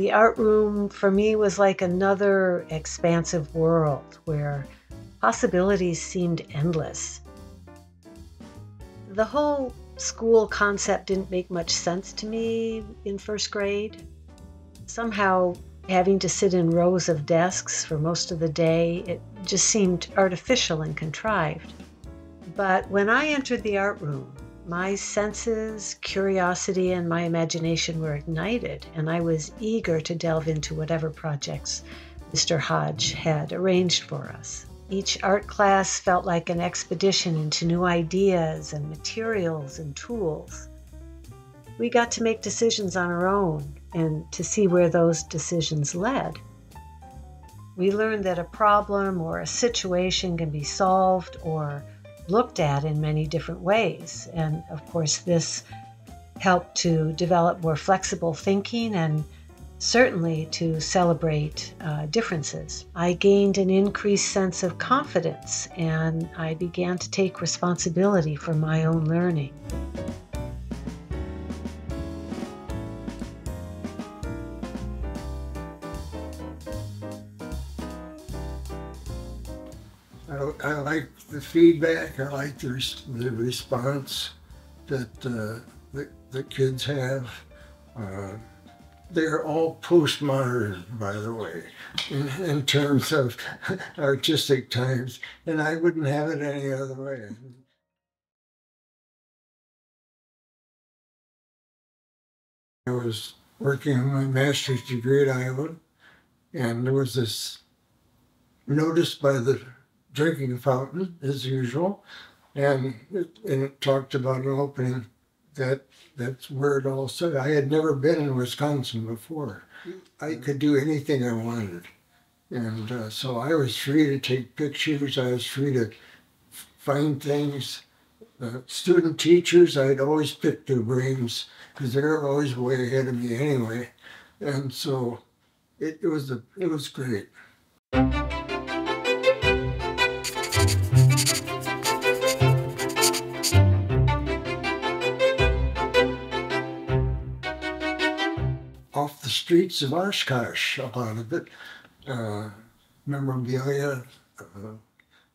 The art room for me was like another expansive world where possibilities seemed endless. The whole school concept didn't make much sense to me in first grade. Somehow, having to sit in rows of desks for most of the day, it just seemed artificial and contrived. But when I entered the art room, my senses, curiosity, and my imagination were ignited, and I was eager to delve into whatever projects Mr. Hodge had arranged for us. Each art class felt like an expedition into new ideas and materials and tools. We got to make decisions on our own and to see where those decisions led. We learned that a problem or a situation can be solved or looked at in many different ways. And of course, this helped to develop more flexible thinking and certainly to celebrate uh, differences. I gained an increased sense of confidence and I began to take responsibility for my own learning. The feedback. I like the, res- the response that uh, the, the kids have. Uh, they're all postmodern, by the way, in, in terms of artistic times, and I wouldn't have it any other way. I was working on my master's degree at Iowa, and there was this notice by the drinking fountain as usual, and it, and it talked about an opening. That that's where it all started. I had never been in Wisconsin before. I could do anything I wanted, and uh, so I was free to take pictures. I was free to find things. Uh, student teachers, I'd always pick their brains because they're always way ahead of me anyway, and so it, it was a, it was great. The streets of Oshkosh, a lot of it. Uh, memorabilia, uh,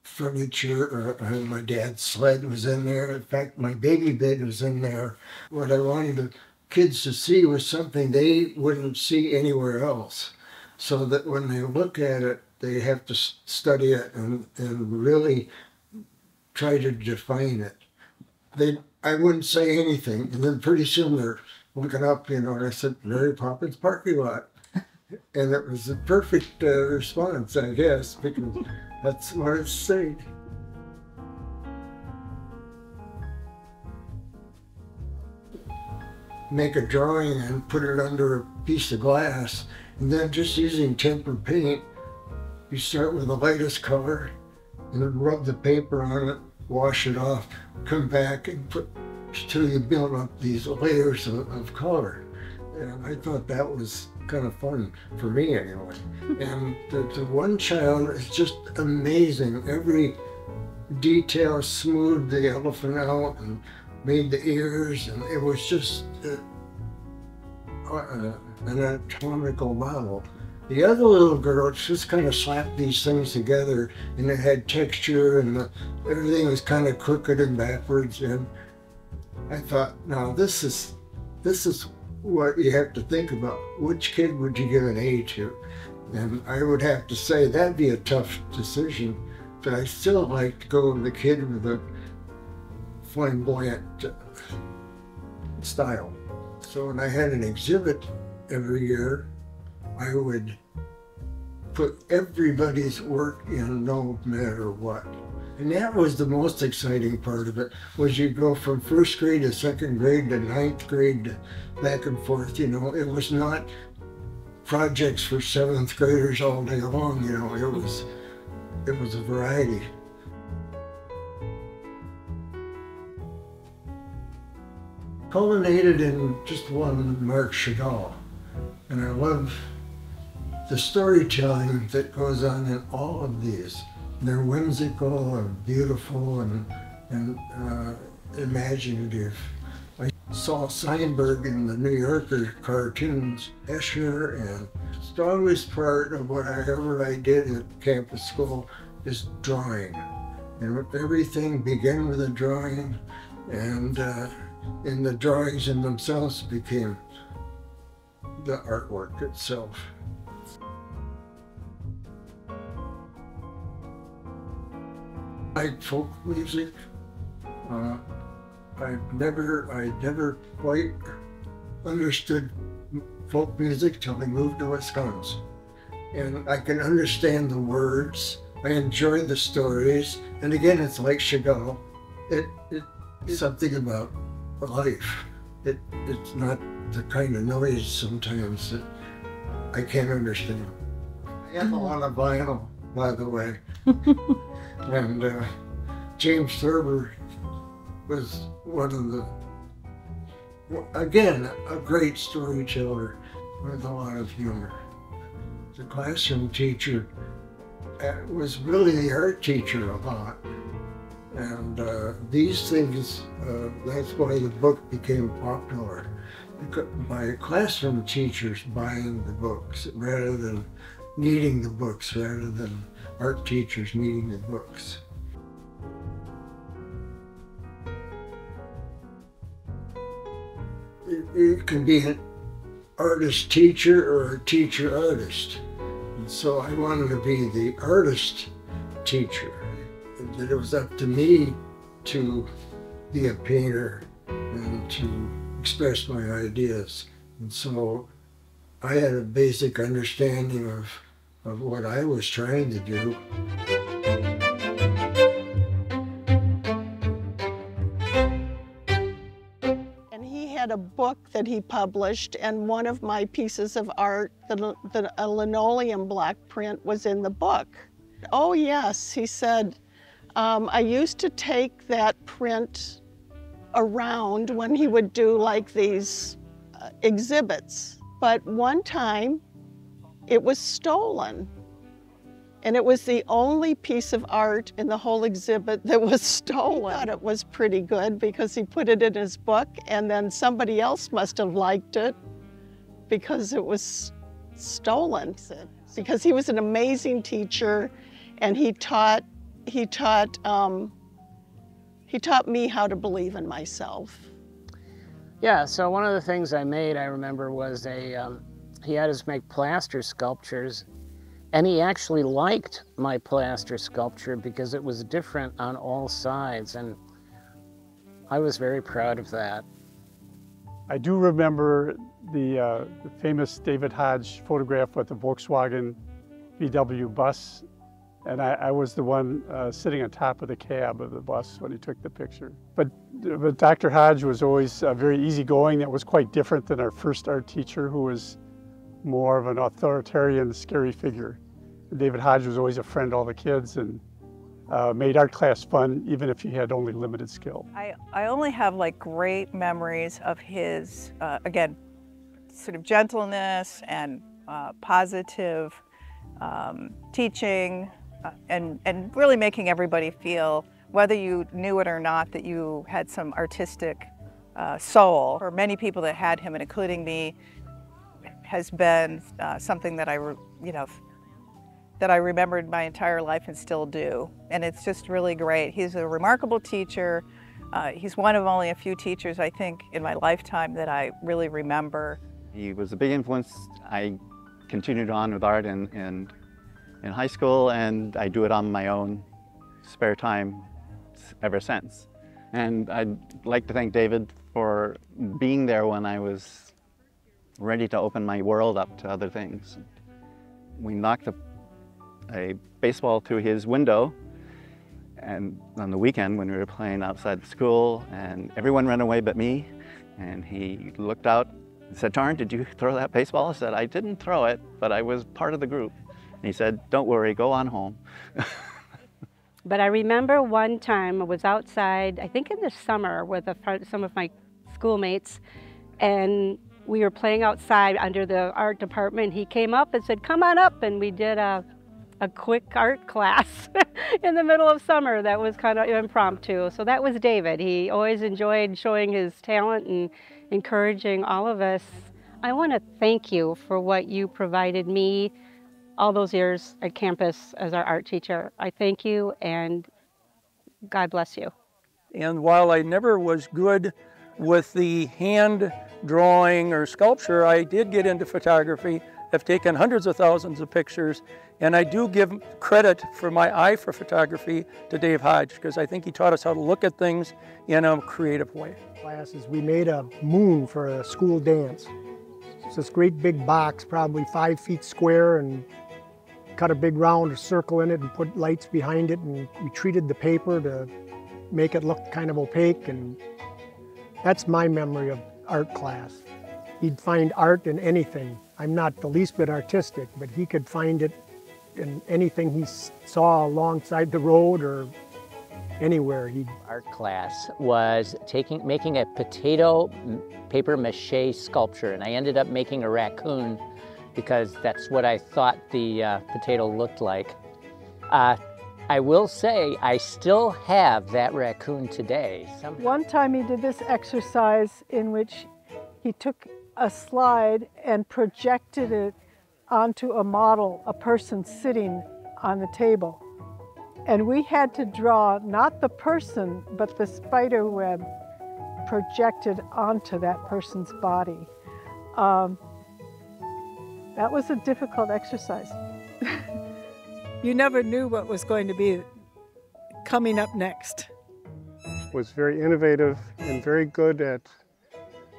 furniture, uh, my dad's sled was in there. In fact, my baby bed was in there. What I wanted the kids to see was something they wouldn't see anywhere else. So that when they look at it, they have to study it and, and really try to define it. They, I wouldn't say anything, and then pretty soon they're looking up, you know, and I said, Mary Poppins parking lot. And it was a perfect uh, response, I guess, because that's what it said. Make a drawing and put it under a piece of glass, and then just using tempera paint, you start with the lightest color, and then rub the paper on it, wash it off, come back and put till you build up these layers of, of color. And I thought that was kind of fun for me anyway. and the, the one child is just amazing. Every detail smoothed the elephant out and made the ears, and it was just uh, uh, an anatomical model. The other little girl just kind of slapped these things together, and it had texture, and the, everything was kind of crooked and backwards. And I thought, now this is this is what you have to think about. Which kid would you give an A to? And I would have to say that'd be a tough decision, but I still like to go with the kid with a flamboyant uh, style. So when I had an exhibit every year, I would put everybody's work in no matter what. And that was the most exciting part of it, was you go from first grade to second grade to ninth grade to back and forth, you know. It was not projects for seventh graders all day long, you know. It was, it was a variety. Culminated in just one Marc Chagall. And I love the storytelling that goes on in all of these. They're whimsical and beautiful and, and uh, imaginative. Saul Steinberg in the New Yorker cartoons, Escher, and the strongest part of whatever I did at campus school is drawing. And everything began with a drawing, and uh, in the drawings in themselves became the artwork itself. Like folk music. Uh, I've never, I never quite understood folk music till I moved to Wisconsin. And I can understand the words. I enjoy the stories. And again, it's like Chagall. It, it it's something about life. It, it's not the kind of noise sometimes that I can't understand. I on a vinyl, by the way. and uh, James Thurber was one of the, again, a great storyteller with a lot of humor. The classroom teacher uh, was really the art teacher a lot. And uh, these things, uh, that's why the book became popular. My classroom teachers buying the books rather than needing the books, rather than art teachers needing the books. It, it can be an artist teacher or a teacher artist. And so I wanted to be the artist teacher that it was up to me to be a painter and to express my ideas. And so I had a basic understanding of, of what I was trying to do. And he had a book that he published, and one of my pieces of art, the, the, a linoleum block print, was in the book. Oh, yes, he said, um, I used to take that print around when he would do like these uh, exhibits. But one time it was stolen. And it was the only piece of art in the whole exhibit that was stolen. I thought it was pretty good because he put it in his book and then somebody else must have liked it because it was stolen. Because he was an amazing teacher and he taught he taught um, he taught me how to believe in myself. Yeah, so one of the things I made, I remember, was a um, he had us make plaster sculptures, and he actually liked my plaster sculpture because it was different on all sides, and I was very proud of that. I do remember the, uh, the famous David Hodge photograph with the Volkswagen VW bus and I, I, was the one uh, sitting on top of the cab of the bus when he took the picture. But, but Dr. Hodge was always uh, very easygoing. That was quite different than our first art teacher, who was more of an authoritarian, scary figure. David Hodge was always a friend to all the kids and uh, made art class fun, even if he had only limited skill. I, I only have like great memories of his, uh, again, sort of gentleness and uh, positive um, teaching, uh, and, and really making everybody feel, whether you knew it or not, that you had some artistic uh, soul. For many people that had him, and including me, has been uh, something that I, you know, that I remembered my entire life and still do. And it's just really great. He's a remarkable teacher. Uh, he's one of only a few teachers, I think, in my lifetime that I really remember. He was a big influence. I continued on with art and in high school and I do it on my own spare time ever since. And I'd like to thank David for being there when I was ready to open my world up to other things. We knocked a, a baseball through his window and on the weekend when we were playing outside school and everyone ran away but me and he looked out and said, Tarn, did you throw that baseball? I said, I didn't throw it, but I was part of the group. And he said, don't worry, go on home. but I remember one time I was outside, I think in the summer with a, some of my schoolmates, and we were playing outside under the art department. He came up and said, come on up, and we did a, a quick art class in the middle of summer that was kind of impromptu. So that was David. He always enjoyed showing his talent and encouraging all of us. I want to thank you for what you provided me all those years at campus as our art teacher. I thank you and God bless you. And while I never was good with the hand drawing or sculpture, I did get into photography. I've taken hundreds of thousands of pictures, and I do give credit for my eye for photography to Dave Hodge because I think he taught us how to look at things in a creative way. Classes, we made a moon for a school dance. It's this great big box, probably five feet square, and cut a big round circle in it and put lights behind it, and we treated the paper to make it look kind of opaque, and that's my memory of art class. He'd find art in anything. I'm not the least bit artistic, but he could find it in anything he saw alongside the road or anywhere. He art class was taking making a potato paper mache sculpture, and I ended up making a raccoon because that's what I thought the uh, potato looked like. Uh, I will say I still have that raccoon today. Somehow. One time he did this exercise in which he took a slide and projected it onto a model, a person sitting on the table. And we had to draw not the person, but the spider web projected onto that person's body. Um, that was a difficult exercise. you never knew what was going to be coming up next. Was very innovative and very good at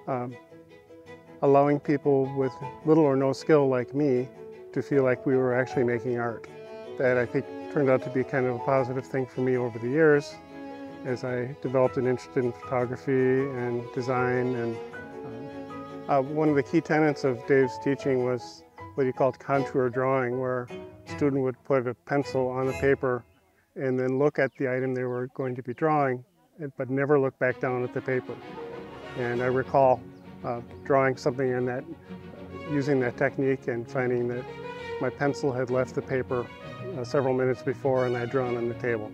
um, allowing people with little or no skill like me to feel like we were actually making art. That I think turned out to be kind of a positive thing for me over the years as I developed an interest in photography and design and um, uh, one of the key tenets of Dave's teaching was what he called contour drawing, where student would put a pencil on the paper and then look at the item they were going to be drawing, but never look back down at the paper. And I recall uh, drawing something in that, using that technique and finding that my pencil had left the paper uh, several minutes before and I'd drawn on the table.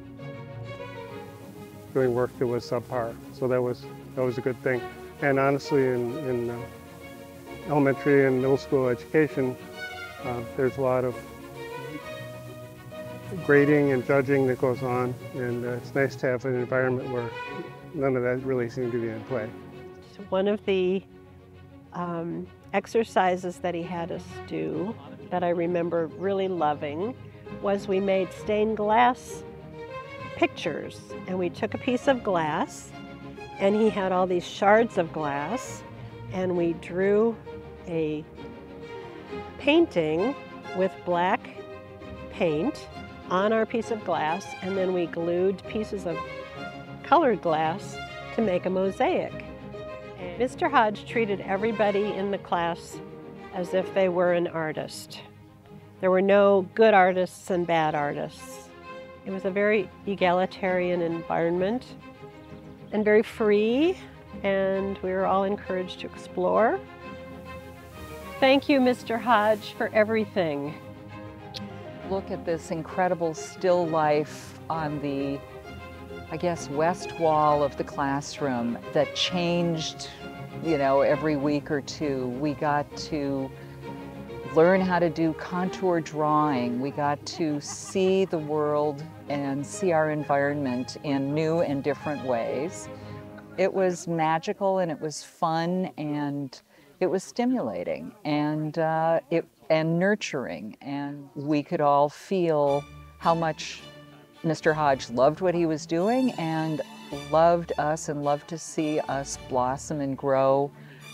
Doing work that was subpar, so that was, that was a good thing. And honestly, in, in uh, elementary and middle school education, uh, there's a lot of grading and judging that goes on, and uh, it's nice to have an environment where none of that really seemed to be in play. One of the um, exercises that he had us do that I remember really loving was we made stained glass pictures, and we took a piece of glass, and he had all these shards of glass, and we drew a painting with black paint on our piece of glass and then we glued pieces of colored glass to make a mosaic. And Mr. Hodge treated everybody in the class as if they were an artist. There were no good artists and bad artists. It was a very egalitarian environment and very free, and we were all encouraged to explore Thank you, Mr. Hodge, for everything. Look at this incredible still life on the, I guess, west wall of the classroom that changed, you know, every week or two. We got to learn how to do contour drawing. We got to see the world and see our environment in new and different ways. It was magical and it was fun and it was stimulating and uh, it and nurturing, and we could all feel how much Mr. Hodge loved what he was doing and loved us and loved to see us blossom and grow.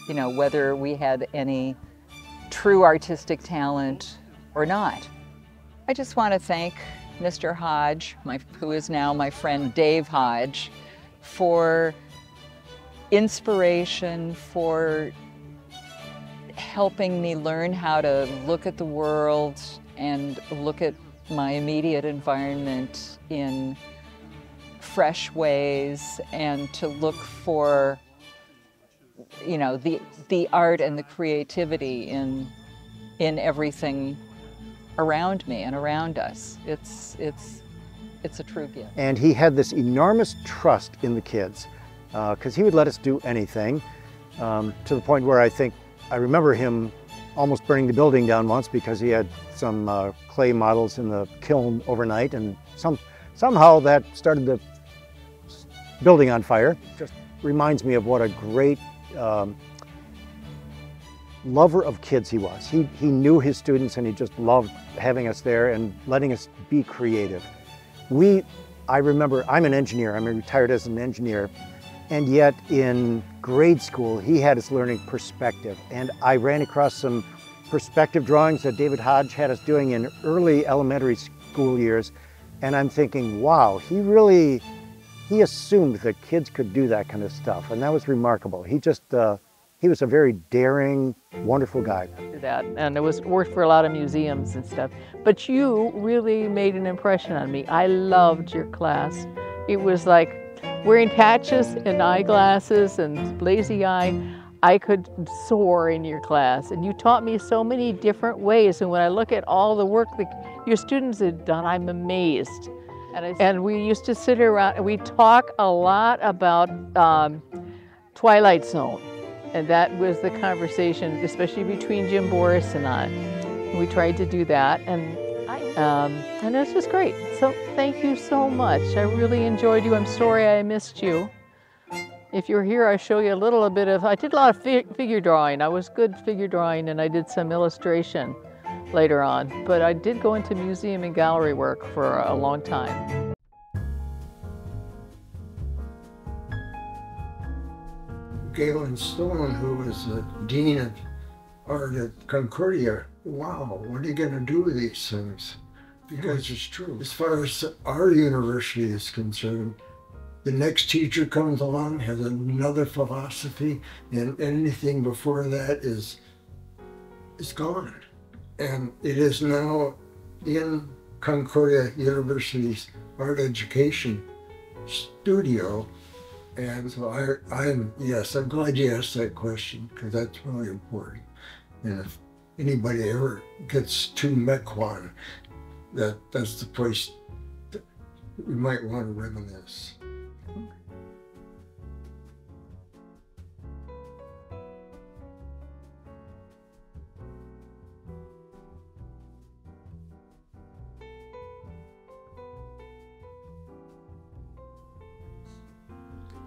You know, whether we had any true artistic talent or not. I just want to thank Mr. Hodge, my, who is now my friend Dave Hodge, for inspiration, for helping me learn how to look at the world and look at my immediate environment in fresh ways and to look for you know the the art and the creativity in in everything around me and around us. It's, it's, it's a true gift. And he had this enormous trust in the kids because uh, he would let us do anything um, to the point where I think I remember him almost burning the building down once because he had some uh, clay models in the kiln overnight and some, somehow that started the building on fire. Just reminds me of what a great um, lover of kids he was. He, he knew his students and he just loved having us there and letting us be creative. We, I remember, I'm an engineer, I'm retired as an engineer, and yet in grade school, he had us learning perspective. And I ran across some perspective drawings that David Hodge had us doing in early elementary school years. And I'm thinking, wow, he really, he assumed that kids could do that kind of stuff. And that was remarkable. He just, uh, he was a very daring, wonderful guy. That and it was worked for a lot of museums and stuff. But you really made an impression on me. I loved your class. It was like wearing patches and eyeglasses and lazy eye. I could soar in your class, and you taught me so many different ways. And when I look at all the work that your students had done, I'm amazed. And, I, and we used to sit around and we talk a lot about um, Twilight Zone and that was the conversation, especially between Jim Boris and I. We tried to do that, and um, and it was just great. So thank you so much. I really enjoyed you. I'm sorry I missed you. If you're here, I show you a little bit of. I did a lot of fi figure drawing. I was good figure drawing, and I did some illustration later on. But I did go into museum and gallery work for a long time. Galen Stone, who was the dean of art at Concordia, wow, what are you going to do with these things? Because it's true. As far as our university is concerned, the next teacher comes along, has another philosophy, and anything before that is is gone. And it is now in Concordia University's art education studio and so I, I'm, yes, I'm glad you asked that question because that's really important. And if anybody ever gets to Mequon, that that's the place that we might want to reminisce.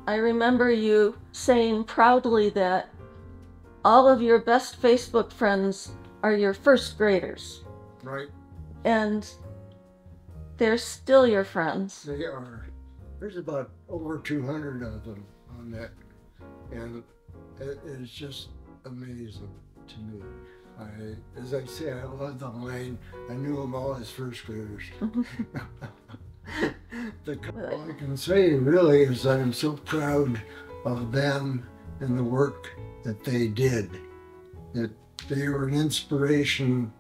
I remember you saying proudly that all of your best Facebook friends are your first graders. Right. And they're still your friends. They are. There's about over 200 of them on that. And it is just amazing to me. I, as I say, I love the line, I knew them all as first graders. the, all I can say really is that I'm so proud of them and the work that they did. That they were an inspiration.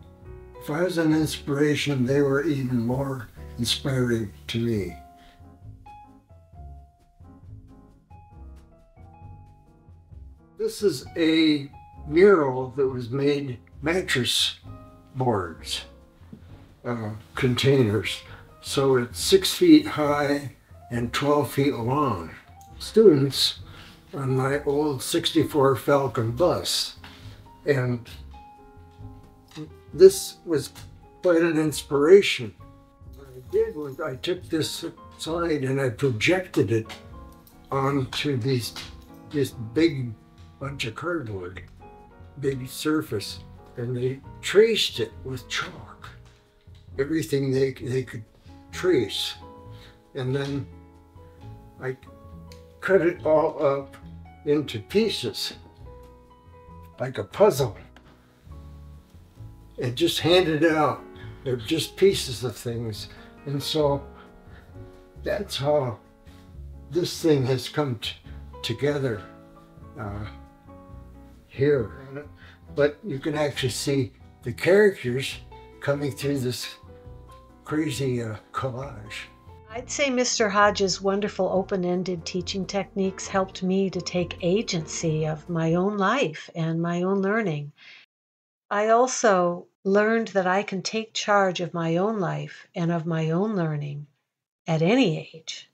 If I was an inspiration, they were even more inspiring to me. This is a mural that was made mattress boards, uh, containers. So it's six feet high and 12 feet long. Students on my old 64 Falcon bus. And this was quite an inspiration. What I did was I took this slide and I projected it onto these this big bunch of cardboard, big surface, and they traced it with chalk. Everything they, they could trace. And then I cut it all up into pieces, like a puzzle, and just handed it out. They're just pieces of things. And so that's how this thing has come together uh, here. But you can actually see the characters coming through this crazy uh, collage. I'd say Mr. Hodge's wonderful open ended teaching techniques helped me to take agency of my own life and my own learning. I also learned that I can take charge of my own life and of my own learning at any age.